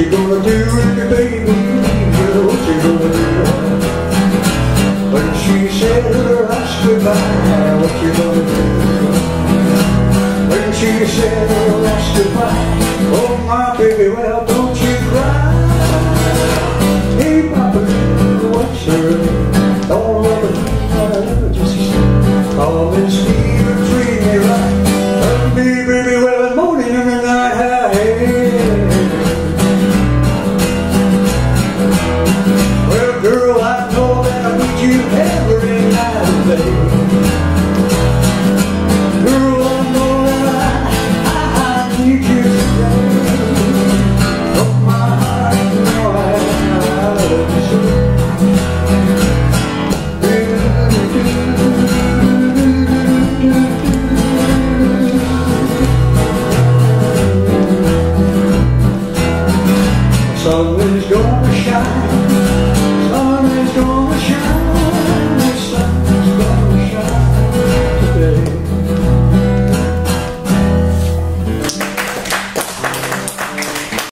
you gonna do baby? What you gonna do? When she said her last goodbye, what you gonna do? When she said her last goodbye, oh my baby, well treat me right. Me baby, Is gonna shine.